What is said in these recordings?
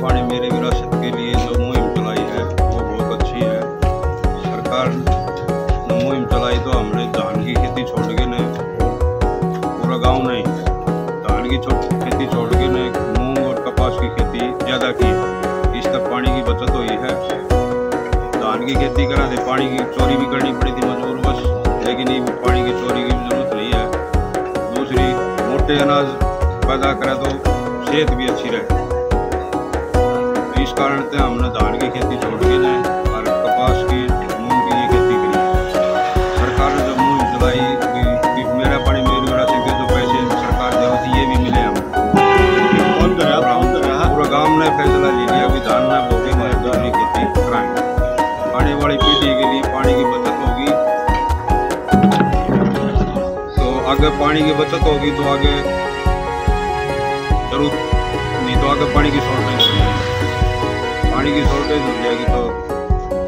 पानी मेरी विरासत के लिए जो मुहिम चलाई है, वो बहुत अच्छी है। सरकार ने मुहिम चलाई तो हमने धान की खेती छोड़ के ने पूरा गाँव नहीं। धान की खेती छोड़ के ने मूंग और कपास की खेती ज़्यादा की इस तक पानी की बचत हुई है। धान की खेती करा थे पानी की चोरी भी करनी पड़ी थी मजबूर बस। लेकिन ये पानी की चोरी की ज़रूरत नहीं है। दूसरी, मोटे अनाज पैदा करें तो सेहत भी अच्छी रहे। कारण से हमने धान की खेती छोड़ के जाए और कपास की मूंग की खेती करी। सरकार ने जो मुहिम चलाई कि मेरा पानी मेरी विरासत के जो पैसे सरकार दे होती ये भी मिले हम कौन कर रहा कर रहा। पूरा गाँव ने फैसला ले लिया कि धान में बोटी में धान की खेती कराएँगे आने वाली पीढ़ी के लिए पानी की बचत होगी। तो आगे पानी की बचत होगी तो आगे ज़रूर नहीं तो आगे पानी की शॉर्टेज पानी की शॉर्टेज हो जाएगी तो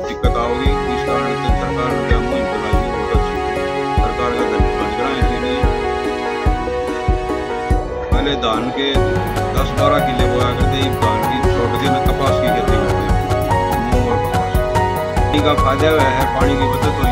दिक्कत आओगी। इस कारण से सरकार ने क्या मुहिम चलाई बहुत अच्छी सरकार का धन्यवाद करा इसीलिए पहले धान के दस बारह किले बोया करते धान की शॉर्टेज में कपास की खेती करते हैं। का फ़ायदा है, पानी की बचत है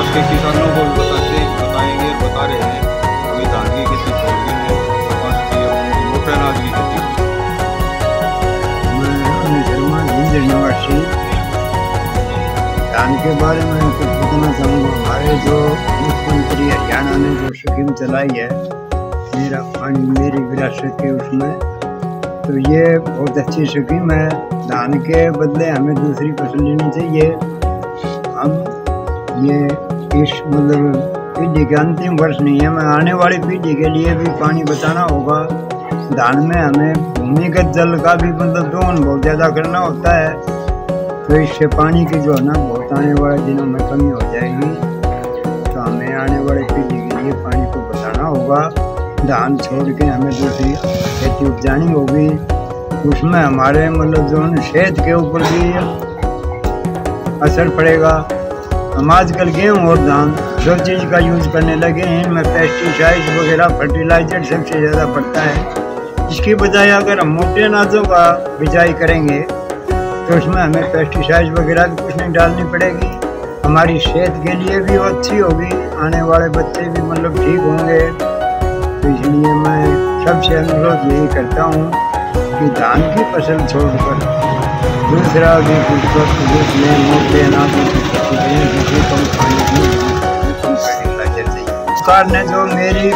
पास के किसानों को भी बताते बताएँगे बता रहे हैं। अभी धान की खेती छोड़ के हैं, कपास की और मोटे अनाज की खेती धान के बारे में कुछ बताना चाहूँगा। हमारे जो मुख्यमंत्री हरियाणा ने जो स्कीम चलाई है मेरा पानी मेरी विरासत के उसमें तो ये बहुत अच्छी स्कीम है। धान के बदले हमें दूसरी फ़सल लेनी चाहिए। हम ये इस मतलब पीढ़ी के अंतिम वर्ष नहीं है, मैं आने वाली पीढ़ी के लिए भी पानी बचाना होगा। धान में हमें भूमिगत जल का भी मतलब दोहन बहुत ज़्यादा करना होता है। तो इससे पानी की जो है ना, बहुत आने वाले दिनों में कमी हो जाएगी। तो हमें आने वाले पीढ़ी के लिए पानी को बचाना होगा। धान छोड़ के हमें दूसरी खेती उपजानी होगी, उसमें हमारे मतलब जो है सेहत के ऊपर भी असर पड़ेगा। हम आजकल गेहूँ और धान, जो चीज़ का यूज़ करने लगे हैं, इनमें पेस्टिसाइड वगैरह फर्टिलाइज़र सबसे ज़्यादा पड़ता है। इसकी बजाय अगर हम मोटे अनाजों का बिजाई करेंगे तो उसमें हमें पेस्टिसाइड वगैरह भी कुछ नहीं डालनी पड़ेगी। हमारी सेहत के लिए भी अच्छी होगी, आने वाले बच्चे भी मतलब ठीक होंगे। तो इसलिए मैं सबसे अनुरोध यही करता हूँ कि धान की फ़सल छोड़कर दूसरा भी जिसमें मोटे अनाजों की कम पानी सरकार ने जो मेरी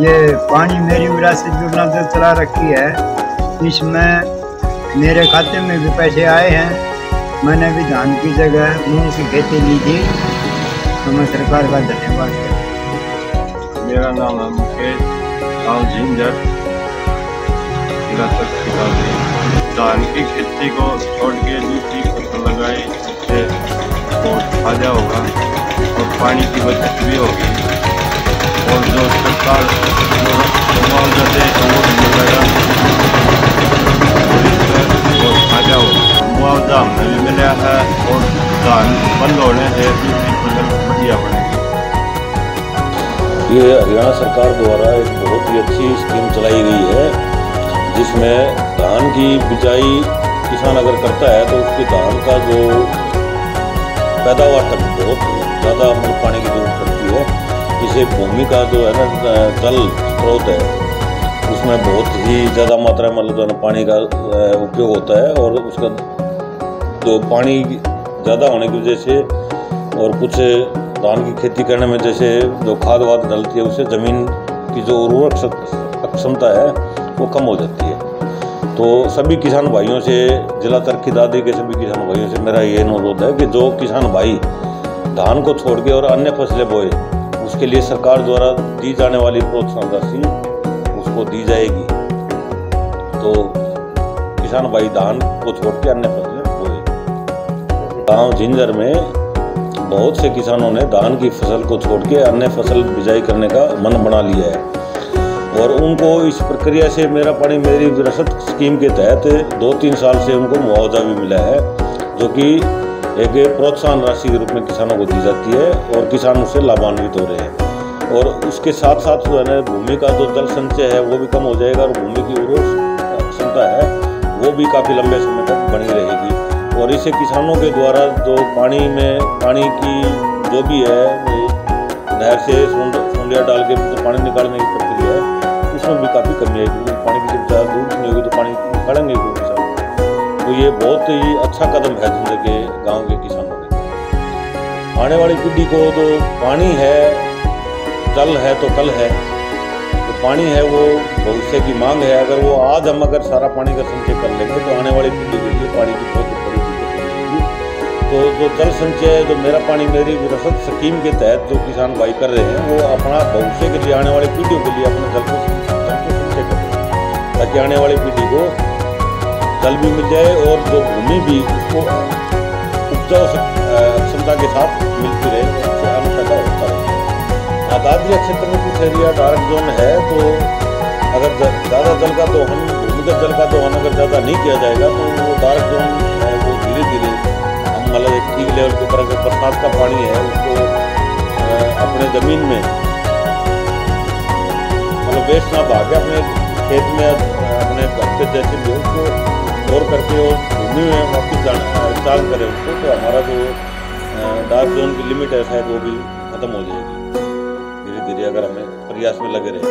ये पानी मेरी विरासत योजना जो चला रखी है इसमें मेरे खाते में भी पैसे आए हैं मैंने भी धान की जगह मूंग की खेती ली थी तो मैं सरकार का धन्यवाद करता मेरा नाम है मुकेश गाँव झिंझर जिला तक धान की खेती को छोड़ के दूसरी फ़सल लगाए इससे बहुत फ़ायदा होगा, और पानी की बचत भी होगी। और जो सरकार मुआवजा दे तो वो मिलेगा। बहुत फ़ायदा होगा मुआवजा हमें भी मिला है और धान बंद होने से दूसरी फ़सल बढ़िया बनेगी। ये हरियाणा सरकार द्वारा एक बहुत ही अच्छी स्कीम चलाई गई है। जिसमें धान की बिजाई किसान अगर करता है तो उसके धान का जो पैदावार तक बहुत ज़्यादा मतलब पानी की ज़रूरत पड़ती है। इसे भूमि का जो है ना, जल स्रोत है, उसमें बहुत ही ज़्यादा मात्रा में मतलब जो है पानी का उपयोग होता है और उसका जो पानी ज़्यादा होने की वजह से और कुछ धान की खेती करने में जैसे जो खाद वाद डलती है उससे ज़मीन की जो उर्वरक क्षम- क्षमता है वो कम हो जाती है। तो सभी किसान भाइयों से, जिला तरक्की दादी के सभी किसान भाइयों से मेरा ये अनुरोध है कि जो किसान भाई धान को छोड़ के और अन्य फ़सलें बोए, उसके लिए सरकार द्वारा दी जाने वाली प्रोत्साहन राशि उसको दी जाएगी। तो किसान भाई धान को छोड़ के अन्य फ़सलें बोए। गाँव झिंझर में बहुत से किसानों ने धान की फ़सल को छोड़ के अन्य फ़सल बिजाई करने का मन बना लिया है। और उनको इस प्रक्रिया से मेरा पानी मेरी विरासत स्कीम के तहत दो तीन साल से उनको मुआवजा भी मिला है, जो कि एक प्रोत्साहन राशि के रूप में किसानों को दी जाती है और किसान उससे लाभान्वित हो रहे हैं। और उसके साथ साथ जो है ना, भूमि का जो जल संचय है, वो भी कम हो जाएगा और भूमि की उर्वर क्षमता है, वो भी काफ़ी लंबे समय तक बनी रहेगी। और इसे किसानों के द्वारा जो पानी में, पानी की जो भी है, नहर से सोंडिया डाल के तो पानी निकालने की प्रक्रिया है उसमें भी काफ़ी कमी आएगी क्योंकि पानी की जब ज़्यादा दूर नहीं होगी तो पानी निकालेंगे क्यों किसान तो ये बहुत ही अच्छा कदम है ज़िंदगी गाँव के किसानों के आने वाली पीढ़ी को तो पानी है जल है तो कल है तो पानी है वो भविष्य की मांग है अगर वो आज हम अगर सारा पानी का संचय कर लेंगे तो आने वाली पीढ़ी के लिए पानी की बहुत तो जो जल संचय, जो मेरा पानी मेरी विरासत स्कीम के तहत जो किसान भाई कर रहे हैं, वो अपना भविष्य के लिए आने वाली पीढ़ियों के लिए अपने जल को संचय कर रहे ताकि आने वाली पीढ़ी को जल भी मिल जाए और जो भूमि भी उसको उपजाऊ क्षमता के साथ मिलती रहे पैदा होता रहे। आबादी क्षेत्र में कुछ एरिया डार्क जोन है तो अगर ज़्यादा जल का दोहन, भूमिगत जल का दोहन अगर ज़्यादा नहीं किया जाएगा तो वो डार्क जोन है मतलब एक ठीक लेवल के ऊपर अगर बरसात का पानी है, उसको अपने ज़मीन में मतलब वेस्ट ना भागे, अपने खेत में अपने घर पे जैसे भी उसको स्टोर करके और भूमि में वापस इंस्टॉल करें उसको तो हमारा जो डार्क जोन की लिमिट है, शायद वो भी ख़त्म हो जाएगी। धीरे धीरे अगर हमें प्रयास में लगे रहे।